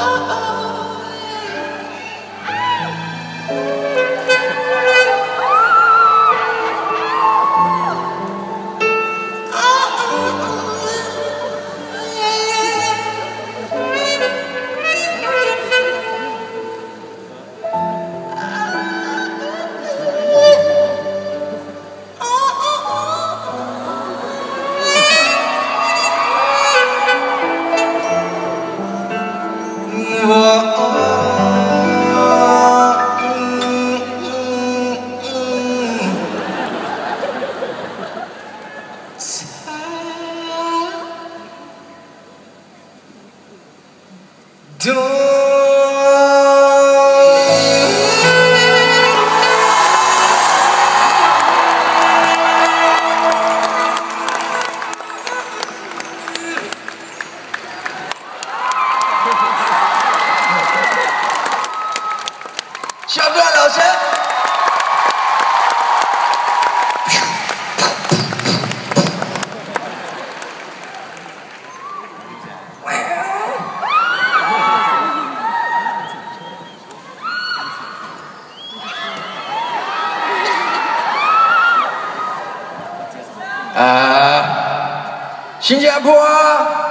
oh, oh. Don't 小段老师。啊，新加坡。